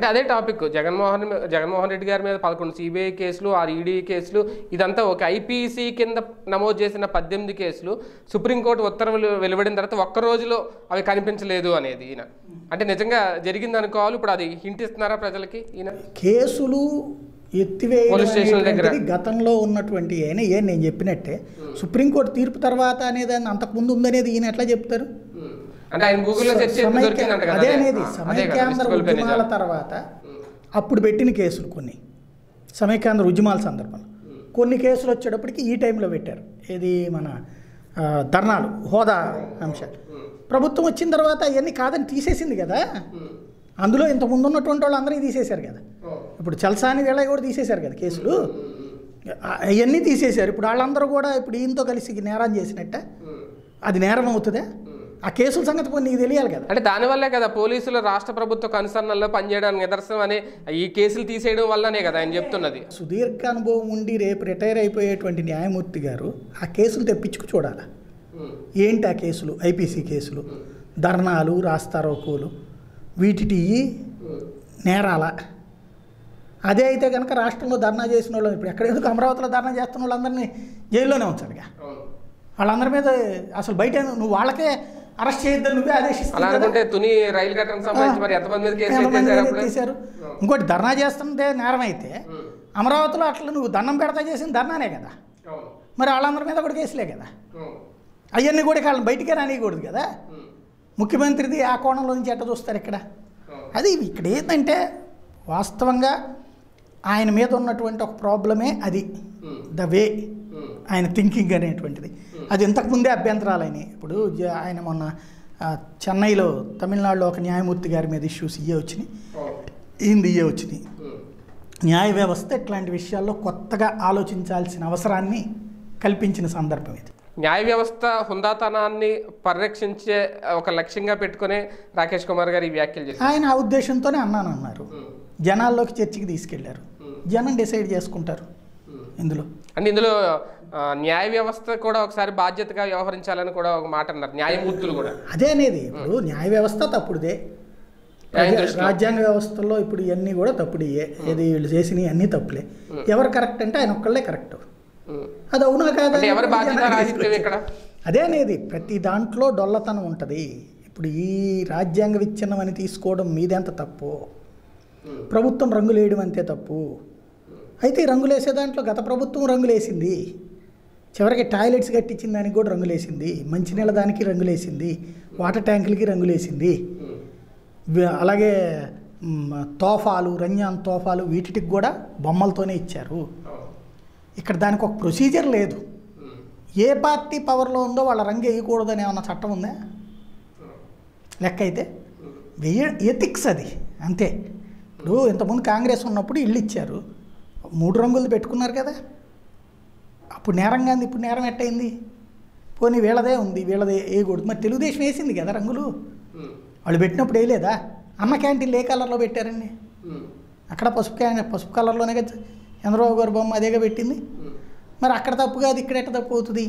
అంటే అదే టాపిక్. జగన్మోహన్ జగన్మోహన్ రెడ్డి గారి మీద పదకొండు సిబిఐ కేసులు ఆరు ఈడీ కేసులు ఇదంతా ఒక ఐపీసీ కింద నమోదు చేసిన పద్దెనిమిది కేసులు. సుప్రీంకోర్టు ఉత్తర్వులు వెలువడిన తర్వాత ఒక్క రోజులో అవి కనిపించలేదు అనేది ఈయన. అంటే నిజంగా జరిగింది అనుకోవాలి ఇప్పుడు అది హింట్ ఇస్తున్నారా ప్రజలకి ఈయన? కేసులు ఎత్తివేయడం గతంలో ఉన్నటువంటి అయినా ఏం నేను చెప్పినట్టే సుప్రీంకోర్టు తీర్పు తర్వాత అనేది అంతకుముందు ఉందనేది ఈయన ఎట్లా చెప్తారు? అంటే ఆయన గూగుల్లో సెర్చ్ చేసి సమైక్య- దొరికిందంట కదా. అదే. అనేది సమైక్యాంధ్ర ఉద్యమాల. తర్వాత అప్పుడు పెట్టిన కేసులు కొన్ని. సమైక్యాంధ్ర ఉద్యమాల సందర్భంలో. కొన్ని కేసులు వచ్చేటప్పటికి ఈ టైంలో పెట్టారు. ఏది మన ధర్నాలు హోదా అంశాలు. ప్రభుత్వం వచ్చిన తర్వాత అవన్నీ కాదని తీసేసింది కదా. అందులో ఇంత ముందు ఉన్నటువంటి వాళ్ళు అందరినీ తీసేశారు కదా. ఇప్పుడు చల్సాని వేళ కూడా తీసేశారు కదా కేసులు. అవన్నీ తీసేశారు. ఇప్పుడు వాళ్ళందరూ కూడా ఇప్పుడు ఈయనతో కలిసి నేరం చేసినట్ట. అది నేరం అవుతుందా? ఆ కేసుల సంగతి పోనీ నీకు తెలియాలి కదా. అంటే దానివల్లే కదా పోలీసులు రాష్ట్ర ప్రభుత్వ కనుసరణల్లో పనిచేయడానికి నిదర్శనం అని ఈ కేసులు తీసేయడం వల్లనే కదా ఆయన చెప్తున్నది. సుదీర్ఘ అనుభవం ఉండి రేపు రిటైర్ అయిపోయేటువంటి న్యాయమూర్తి గారు ఆ కేసులు తెప్పించుకు చూడాలి? ఏంటి ఆ కేసులు? ఐపీసీ కేసులు ధర్నాలు రాస్తారోకోలు వీటిటి నేరాల. అదే అయితే కనుక రాష్ట్రంలో ధర్నా చేసిన వాళ్ళు ఇప్పుడు ఎక్కడ ఎందుకు అమరావతిలో ధర్నా చేస్తున్న వాళ్ళందరినీ జైల్లోనే ఉంచాలిగా? వాళ్ళందరి మీద అసలు బయట నువ్వు వాళ్ళకే అరెస్ట్ చేయొద్దని నువ్వే అలా ఆదేశిస్తావు కదా. అనుకుంటే తుని రైలు ఘటనకు సంబంధించి మరి ఎంతమంది మీద కేసులు ఎంతమంది ఎత్తేసారు మీద అప్పుడు? తీశారు ఇంకోటి ధర్నా చేస్తుంటే నేరం అయితే అమరావతిలో అట్లా నువ్వు దండం పెడతా చేసిన ధర్నానే కదా. మరి వాళ్ళందరి మీద కూడా కేసులే కదా. అవును. అవన్నీ కూడా వాళ్ళని బయటికే రానియకూడదు కదా. ముఖ్యమంత్రిది ఆ కోణంలో నుంచి ఎట్ట చూస్తారు ఇక్కడ? అది ఇక్కడ ఏంటంటే వాస్తవంగా ఆయన మీద ఉన్నటువంటి ఒక ప్రాబ్లమే అది. The way. ఆయన థింకింగ్ అనేటువంటిది. అది ఇంతకుముందే అభ్యంతరాలు అయినాయి ఇప్పుడు ఆయన మొన్న చెన్నైలో తమిళనాడులో ఒక న్యాయమూర్తి గారి మీద ఇష్యూస్ ఇయే వచ్చినాయి. ఈయనది ఇయే వచ్చినాయి. న్యాయ వ్యవస్థ ఇట్లాంటి విషయాల్లో కొత్తగా ఆలోచించాల్సిన అవసరాన్ని కల్పించిన సందర్భం ఇది. న్యాయ వ్యవస్థ హుందాతనాన్ని పరిరక్షించే ఒక లక్ష్యంగా పెట్టుకునే రాకేష్ కుమార్ గారు ఈ వ్యాఖ్యలు చేశారు. ఆయన ఆ ఉద్దేశంతోనే అన్నాను అన్నారు జనాల్లోకి చర్చికి తీసుకెళ్ళారు. జనం డిసైడ్ చేసుకుంటారు. ఇందులో. అంటే ఇందులో న్యాయ వ్యవస్థ కూడా ఒకసారి బాధ్యతగా వ్యవహరించాలని కూడా ఒక మాట అన్నారు న్యాయమూర్తులు కూడా. అదే అనేది ఇప్పుడు న్యాయ వ్యవస్థ తప్పుడుదే. రాజ్యాంగ వ్యవస్థలో ఇప్పుడు ఇవన్నీ కూడా తప్పుడియే. ఏది వీళ్ళు చేసినవి అన్నీ తప్పులే. ఎవరు కరెక్ట్ అంటే ఆయన ఒక్కళ్ళే కరెక్ట్. అది అవునా కాదా అదే అనేది ప్రతి దాంట్లో డొల్లతనం ఉంటుంది. ఇప్పుడు ఈ రాజ్యాంగ విచ్ఛిన్నం అని తీసుకోవడం మీదెంత తప్పు? ప్రభుత్వం రంగులు వేయడం అంతే తప్పు. అయితే ఈ రంగులేసే దాంట్లో గత ప్రభుత్వం రంగులేసింది. చివరికి టాయిలెట్స్ కట్టించిన దానికి కూడా రంగులేసింది. మంచినీళ్ళ దానికి రంగులేసింది. వాటర్ ట్యాంకులకి రంగులేసింది. అలాగే తోఫాలు రంజాన్ తోఫాలు వీటికి కూడా బొమ్మలతోనే ఇచ్చారు. ఇక్కడ దానికి ఒక ప్రొసీజర్ లేదు. ఏ పార్టీ పవర్లో ఉందో వాళ్ళ రంగు వేయకూడదని ఏమన్నా చట్టం ఉందా? లెక్క అయితే వెయ్య ఎథిక్స్ అది. అంతే. ఇప్పుడు ఇంతకుముందు కాంగ్రెస్ ఉన్నప్పుడు ఇల్లు ఇచ్చారు. మూడు రంగులు పెట్టుకున్నారు కదా. అప్పుడు నేరం కాదు ఇప్పుడు నేరం ఎట్టయింది? పోనీ వీళ్ళదే ఉంది వీళ్ళదే వేయకూడదు. మరి తెలుగుదేశం వేసింది కదా రంగులు? వాళ్ళు పెట్టినప్పుడు వేయలేదా? అన్న క్యాంటీన్లు ఏ కలర్లో పెట్టారండి? అక్కడ పసుపు క్యాన్ పసుపు కలర్లోనే కదా చంద్రబాబు గారు బొమ్మ అదేగా పెట్టింది? మరి అక్కడ తప్పు కాదు ఇక్కడ ఎట్ట తప్పు అవుతుంది?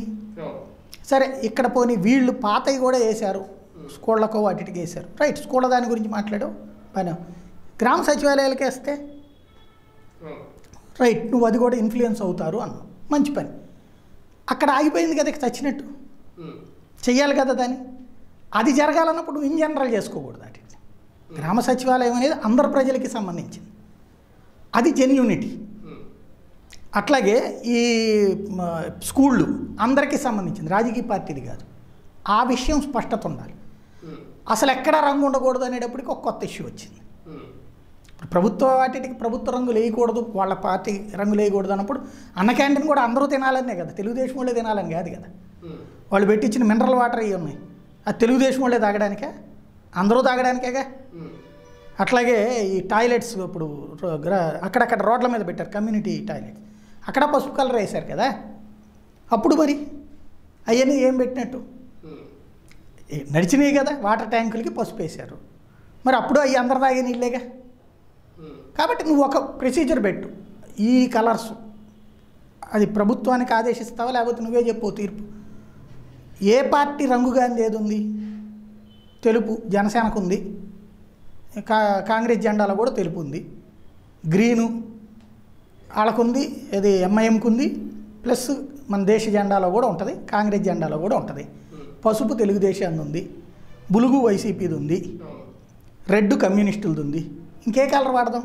సరే ఇక్కడ పోనీ వీళ్ళు పాతవి కూడా వేశారు. స్కూళ్ళకో వాటికి వేశారు. రైట్ స్కూళ్ళ దాని గురించి మాట్లాడావు పని. గ్రామ సచివాలయాలకి వేస్తే? రైట్ నువ్వు అది కూడా ఇన్ఫ్లుయెన్స్ అవుతారు అన్న మంచి పని. అక్కడ ఆగిపోయింది కదా చచ్చినట్టు. చెయ్యాలి కదా దాన్ని. అది జరగాలన్నప్పుడు నువ్వు ఇన్ జనరల్ చేసుకోకూడదు వాటిని గ్రామ సచివాలయం అనేది అందరు ప్రజలకి సంబంధించింది. అది జెన్యూనిటీ. అట్లాగే ఈ స్కూళ్ళు అందరికీ సంబంధించింది. రాజకీయ పార్టీది కాదు. ఆ విషయం స్పష్టత ఉండాలి. అసలు ఎక్కడ రంగు ఉండకూడదు అనేటప్పటికి ఒక కొత్త ఇష్యూ వచ్చింది. ప్రభుత్వ వాటికి ప్రభుత్వ రంగులు వేయకూడదు వాళ్ళ పార్టీ రంగులు వేయకూడదు అన్నప్పుడు అన్న క్యాంటీన్ కూడా అందరూ తినాలనే కదా. తెలుగుదేశం వాళ్ళే తినాలని కాదు కదా. వాళ్ళు పెట్టించిన మినరల్ వాటర్ అవి ఉన్నాయి. అది తెలుగుదేశం వాళ్ళే తాగడానికే? అందరూ తాగడానికేగా? అట్లాగే ఈ టాయిలెట్స్ ఇప్పుడు రో- అక్కడక్కడ రోడ్ల మీద పెట్టారు కమ్యూనిటీ టాయిలెట్స్. అక్కడ పసుపు కలర్ వేశారు కదా. అప్పుడు మరి అవన్నీ ఏం పెట్టినట్టు? నడిచినాయి కదా వాటర్ ట్యాంకులకి పసుపు వేశారు. మరి అప్పుడు అవి అందరు తాగే నీళ్ళేగా? కాబట్టి నువ్వు ఒక ప్రొసీజర్ పెట్టు. ఈ కలర్స్ అది ప్రభుత్వానికి ఆదేశిస్తావా? లేకపోతే నువ్వే చెప్పు తీర్పు. ఏ పార్టీ రంగు గాంధీ ఏది ఉంది? తెలుపు జనసేనకు ఉంది. కా కాంగ్రెస్ జెండాలో కూడా తెలుపు ఉంది. గ్రీను వాళ్ళకుంది ఇది ఎంఐఎంకి ఉంది. ప్లస్ మన దేశ జెండాలో కూడా ఉంటుంది కాంగ్రెస్ జెండాలో కూడా ఉంటుంది. పసుపు తెలుగుదేశాన్ని ఉంది. బులుగు వైసీపీది ఉంది. రెడ్ కమ్యూనిస్టులది ఉంది. ఇంకే కలర్ వాడదాం?